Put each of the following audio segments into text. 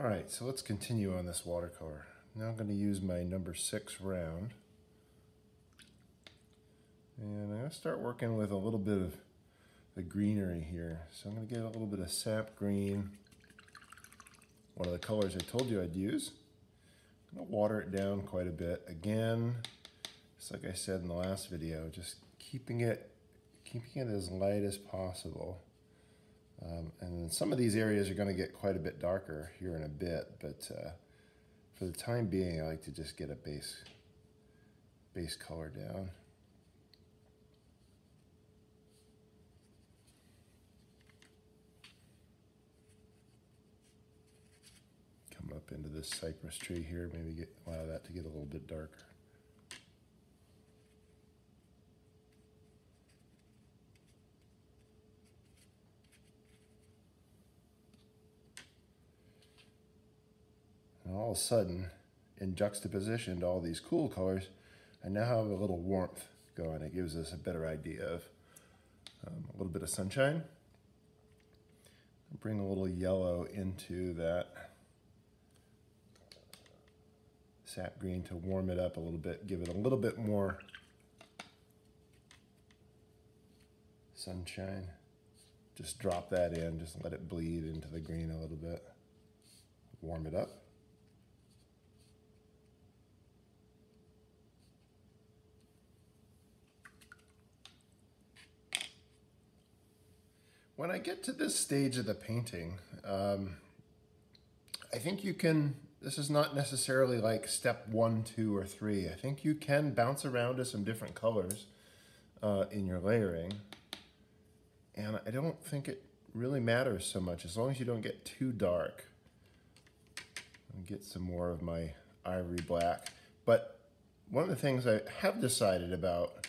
All right, so let's continue on this watercolor. Now I'm going to use my number six round. And I'm going to start working with a little bit of the greenery here. So I'm going to get a little bit of sap green, one of the colors I told you I'd use. I'm going to water it down quite a bit. Again, just like I said in the last video, just keeping it, keeping it as light as possible. Um, and some of these areas are going to get quite a bit darker here in a bit, but uh, for the time being, I like to just get a base, base color down. Come up into this cypress tree here, maybe get allow that to get a little bit darker. And all of a sudden, in juxtaposition to all these cool colors, I now have a little warmth going. It gives us a better idea of um, a little bit of sunshine. Bring a little yellow into that sap green to warm it up a little bit, give it a little bit more sunshine. Just drop that in, just let it bleed into the green a little bit. Warm it up. When I get to this stage of the painting, um, I think you can, this is not necessarily like step one, two, or three. I think you can bounce around to some different colors uh, in your layering. And I don't think it really matters so much as long as you don't get too dark. I'll get some more of my ivory black. But one of the things I have decided about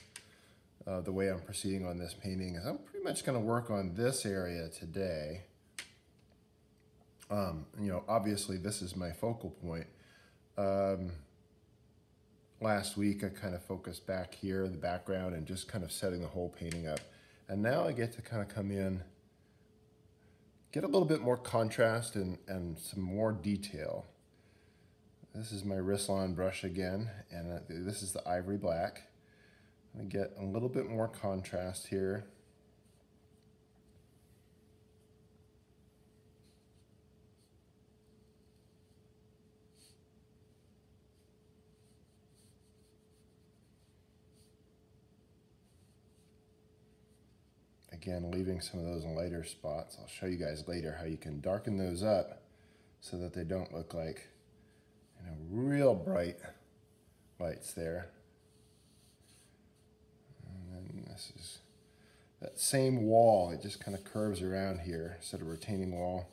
uh, the way I'm proceeding on this painting is I'm pretty much going to work on this area today. Um, you know, obviously this is my focal point. Um, last week I kind of focused back here in the background and just kind of setting the whole painting up. And now I get to kind of come in, get a little bit more contrast and, and some more detail. This is my Rissalon brush again, and uh, this is the ivory black. I get a little bit more contrast here. Again, leaving some of those lighter spots. I'll show you guys later how you can darken those up so that they don't look like you know, real bright lights there. And this is that same wall. It just kind of curves around here instead of retaining wall.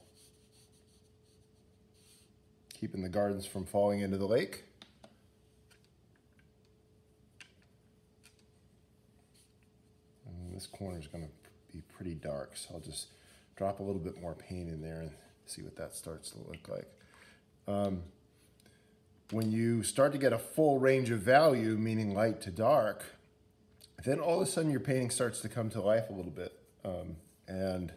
Keeping the gardens from falling into the lake. And this corner is going to be pretty dark, so I'll just drop a little bit more paint in there and see what that starts to look like. Um, when you start to get a full range of value, meaning light to dark, then all of a sudden your painting starts to come to life a little bit. Um, and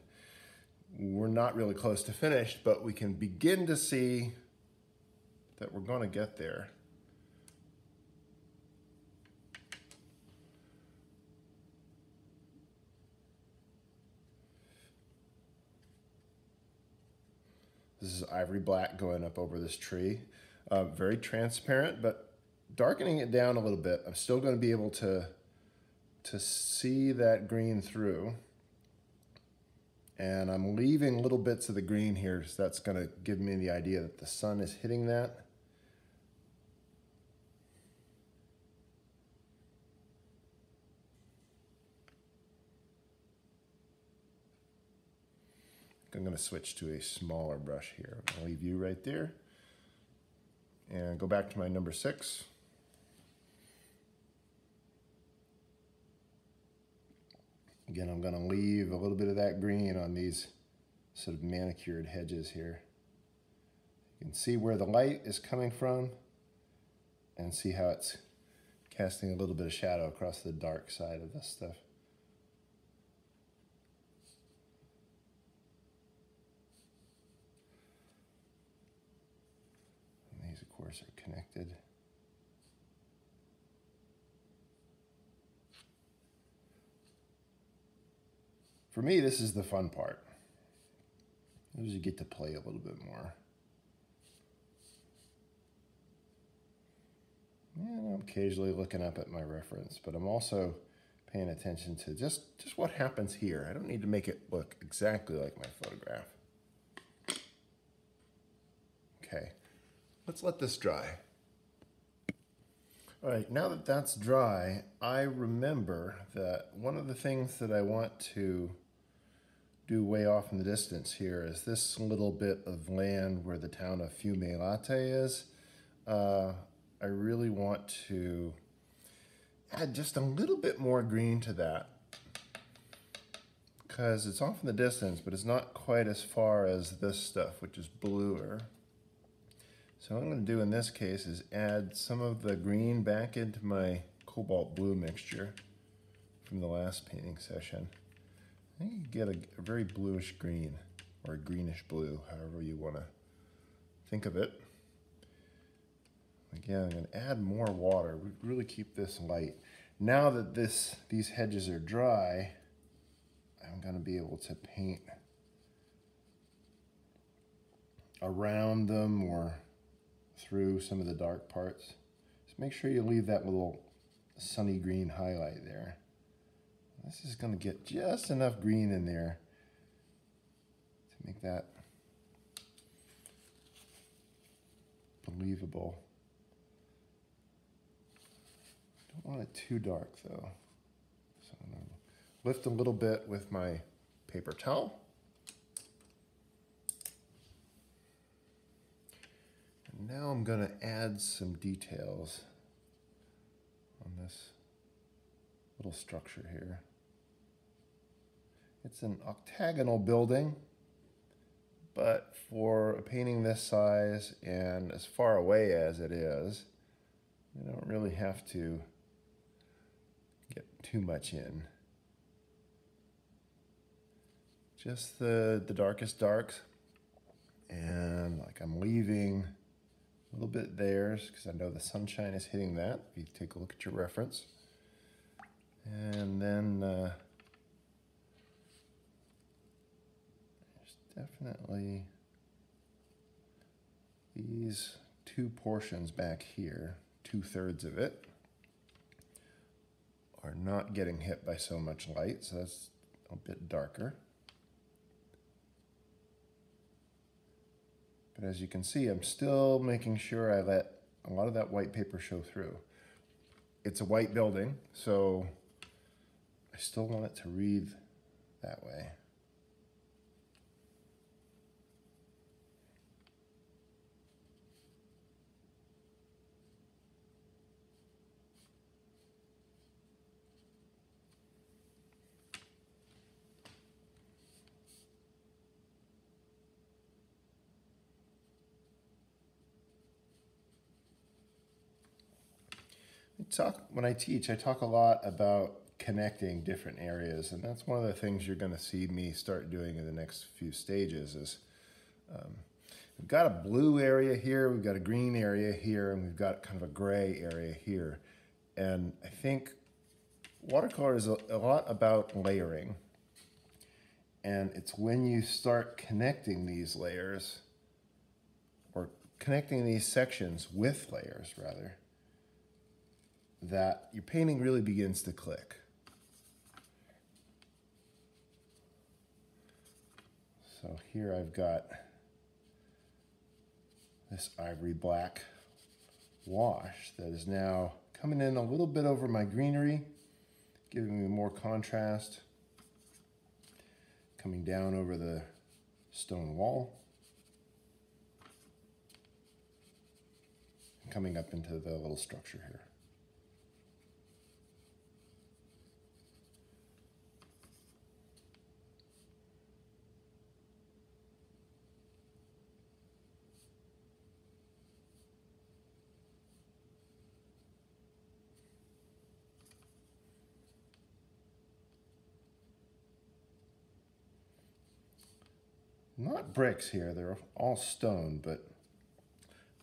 we're not really close to finished, but we can begin to see that we're going to get there. This is ivory black going up over this tree. Uh, very transparent, but darkening it down a little bit. I'm still going to be able to to see that green through. And I'm leaving little bits of the green here, so that's gonna give me the idea that the sun is hitting that. I'm gonna switch to a smaller brush here. I'll leave you right there. And go back to my number six. Again, I'm going to leave a little bit of that green on these sort of manicured hedges here. You can see where the light is coming from and see how it's casting a little bit of shadow across the dark side of this stuff. Are connected. For me, this is the fun part. As you get to play a little bit more. And I'm occasionally looking up at my reference, but I'm also paying attention to just, just what happens here. I don't need to make it look exactly like my photograph. Okay, let's let this dry. All right, now that that's dry, I remember that one of the things that I want to do way off in the distance here is this little bit of land where the town of Fiume Latte is. Uh, I really want to add just a little bit more green to that because it's off in the distance, but it's not quite as far as this stuff, which is bluer. So what I'm going to do in this case is add some of the green back into my cobalt blue mixture from the last painting session. I think you get a, a very bluish green or a greenish blue, however you want to think of it. Again, I'm going to add more water. We really keep this light. Now that this these hedges are dry, I'm going to be able to paint around them or through some of the dark parts. Just make sure you leave that little sunny green highlight there. This is going to get just enough green in there to make that believable. Don't want it too dark though. So I'm going to lift a little bit with my paper towel. Now I'm going to add some details on this little structure here. It's an octagonal building, but for a painting this size and as far away as it is, you don't really have to get too much in. Just the, the darkest darks. And like I'm leaving a little bit there because I know the sunshine is hitting that. If you take a look at your reference. And then uh, there's definitely these two portions back here, two thirds of it are not getting hit by so much light, so that's a bit darker. But as you can see, I'm still making sure I let a lot of that white paper show through. It's a white building, so I still want it to read that way. Talk when I teach, I talk a lot about connecting different areas, and that's one of the things you're going to see me start doing in the next few stages. Is um, we've got a blue area here, we've got a green area here, and we've got kind of a gray area here, and I think watercolor is a, a lot about layering, and it's when you start connecting these layers or connecting these sections with layers rather that your painting really begins to click. So here I've got this ivory black wash that is now coming in a little bit over my greenery, giving me more contrast, coming down over the stone wall, coming up into the little structure here. Not bricks here, they're all stone, but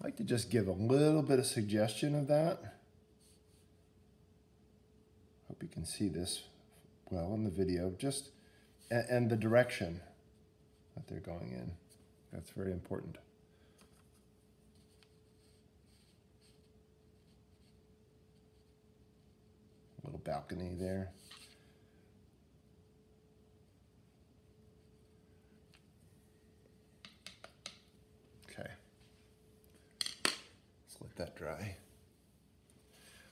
I like to just give a little bit of suggestion of that. Hope you can see this well in the video. Just and, and the direction that they're going in. That's very important. Little balcony there. Okay. Let's let that dry.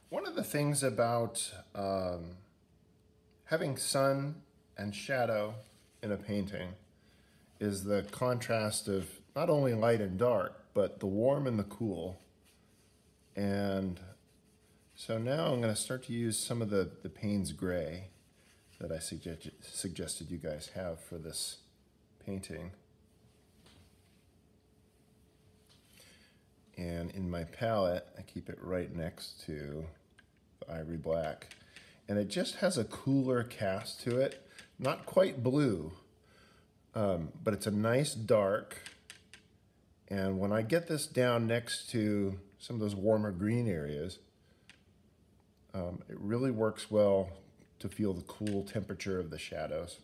One of the things about um, having sun and shadow in a painting is the contrast of not only light and dark, but the warm and the cool. And so now I'm going to start to use some of the, the Payne's Gray that I suggest, suggested you guys have for this painting. And in my palette, I keep it right next to the ivory black. And it just has a cooler cast to it. Not quite blue, um, but it's a nice dark. And when I get this down next to some of those warmer green areas, um, it really works well to feel the cool temperature of the shadows.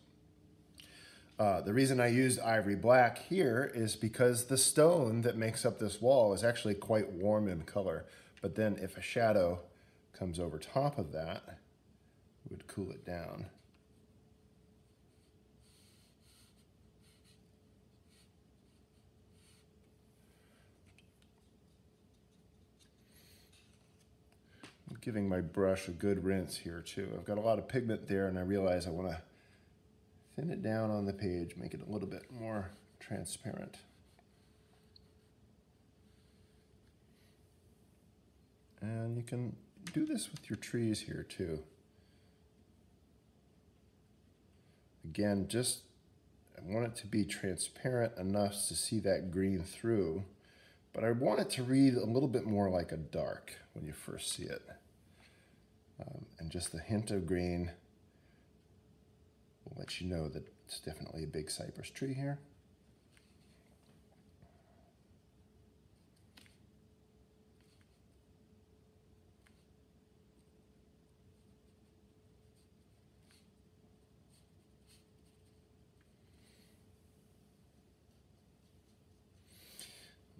Uh, the reason I used ivory black here is because the stone that makes up this wall is actually quite warm in color. But then if a shadow comes over top of that, it would cool it down. I'm giving my brush a good rinse here too. I've got a lot of pigment there and I realize I want to thin it down on the page, make it a little bit more transparent. And you can do this with your trees here too. Again, just I want it to be transparent enough to see that green through, but I want it to read a little bit more like a dark when you first see it. Um, and just the hint of green let you know that it's definitely a big cypress tree here.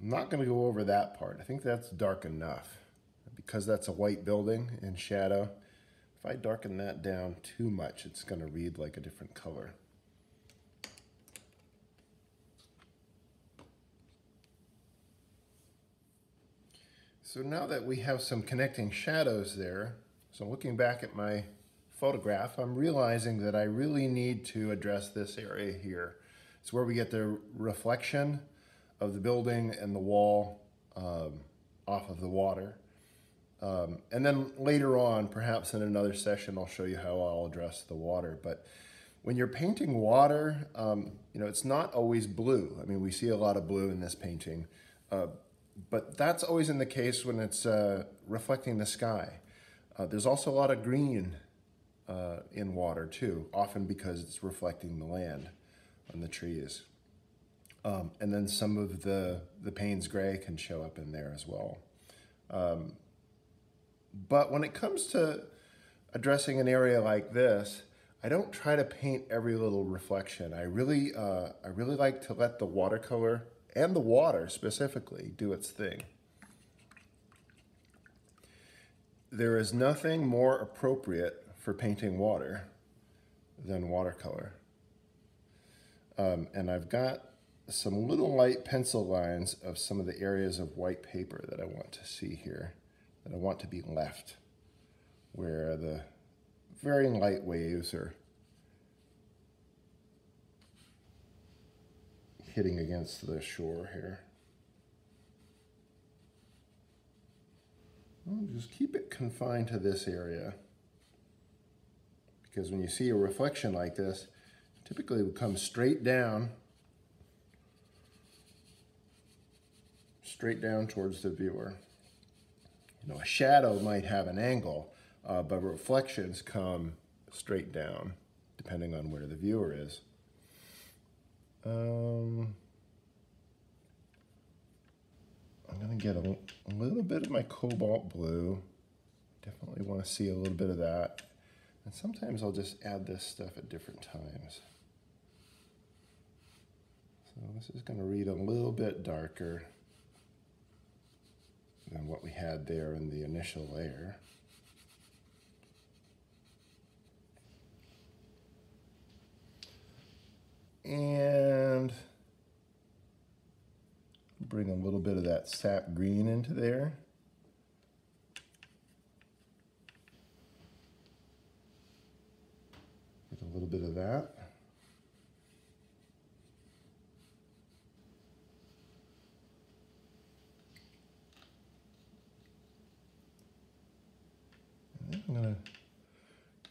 I'm not going to go over that part. I think that's dark enough because that's a white building in shadow, if I darken that down too much, it's going to read like a different color. So now that we have some connecting shadows there, so looking back at my photograph, I'm realizing that I really need to address this area here. It's where we get the reflection of the building and the wall um, off of the water. Um, and then later on, perhaps in another session, I'll show you how I'll address the water. But when you're painting water, um, you know, it's not always blue. I mean, we see a lot of blue in this painting, uh, but that's always in the case when it's uh, reflecting the sky. Uh, there's also a lot of green uh, in water too, often because it's reflecting the land on the trees. Um, and then some of the, the Payne's gray can show up in there as well. Um, but when it comes to addressing an area like this, I don't try to paint every little reflection. I really, uh, I really like to let the watercolor and the water specifically do its thing. There is nothing more appropriate for painting water than watercolor. Um, and I've got some little light pencil lines of some of the areas of white paper that I want to see here that I want to be left, where the varying light waves are hitting against the shore here. I'll just keep it confined to this area because when you see a reflection like this, typically it would come straight down, straight down towards the viewer. You know, a shadow might have an angle, uh, but reflections come straight down, depending on where the viewer is. Um, I'm gonna get a, a little bit of my cobalt blue. Definitely wanna see a little bit of that. And sometimes I'll just add this stuff at different times. So this is gonna read a little bit darker than what we had there in the initial layer. And bring a little bit of that sap green into there. Get a little bit of that.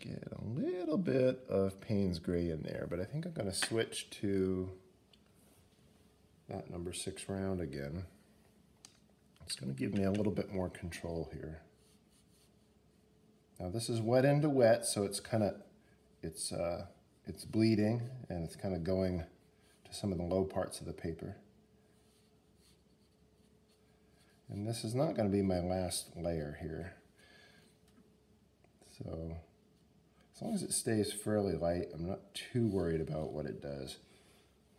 Get a little bit of Payne's Gray in there, but I think I'm gonna switch to that number six round again. It's going to give me a little bit more control here. Now this is wet into wet, so it's kind of, it's, uh, it's bleeding and it's kind of going to some of the low parts of the paper. And this is not going to be my last layer here. So as long as it stays fairly light, I'm not too worried about what it does.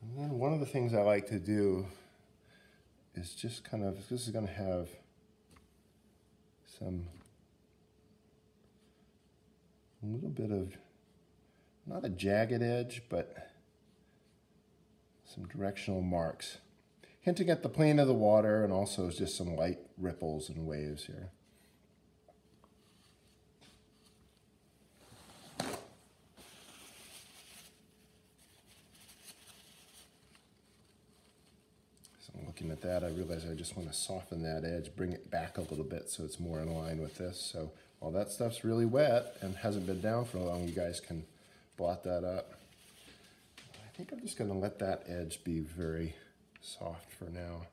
And then one of the things I like to do is just kind of, this is going to have some, a little bit of, not a jagged edge, but some directional marks. Hinting at the plane of the water and also just some light ripples and waves here. Looking at that, I realize I just want to soften that edge, bring it back a little bit so it's more in line with this. So while that stuff's really wet and hasn't been down for long, you guys can blot that up. I think I'm just going to let that edge be very soft for now.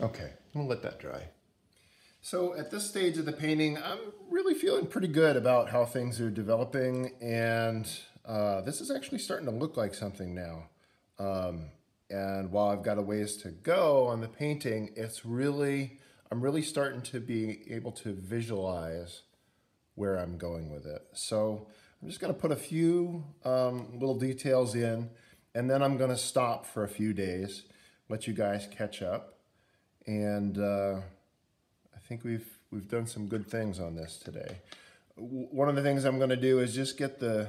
Okay, we'll let that dry. So at this stage of the painting, I'm really feeling pretty good about how things are developing and uh, this is actually starting to look like something now. Um, and while I've got a ways to go on the painting, it's really, I'm really starting to be able to visualize where I'm going with it. So I'm just gonna put a few um, little details in and then I'm gonna stop for a few days, let you guys catch up and uh, I think we've we've done some good things on this today. One of the things I'm going to do is just get the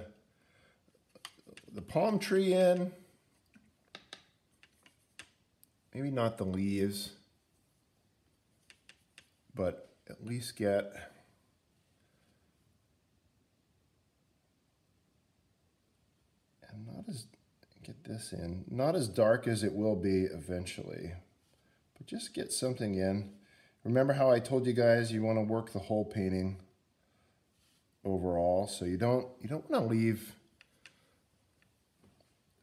the palm tree in. Maybe not the leaves, but at least get and not as get this in not as dark as it will be eventually just get something in. Remember how I told you guys you want to work the whole painting overall, so you don't you don't want to leave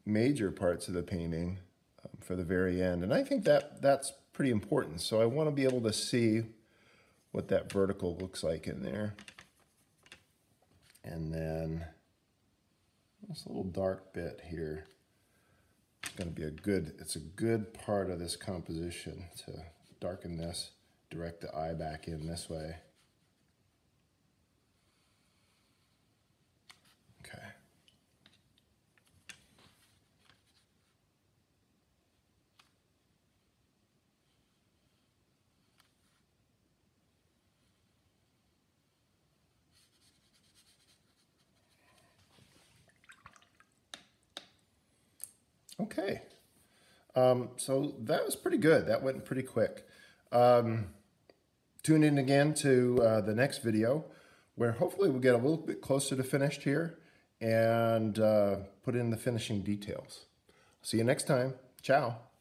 major parts of the painting um, for the very end. And I think that that's pretty important. So I want to be able to see what that vertical looks like in there. And then this little dark bit here going to be a good, it's a good part of this composition to darken this, direct the eye back in this way. Okay. Okay. Um, so that was pretty good. That went pretty quick. Um, tune in again to uh, the next video where hopefully we'll get a little bit closer to finished here and uh, put in the finishing details. See you next time. Ciao.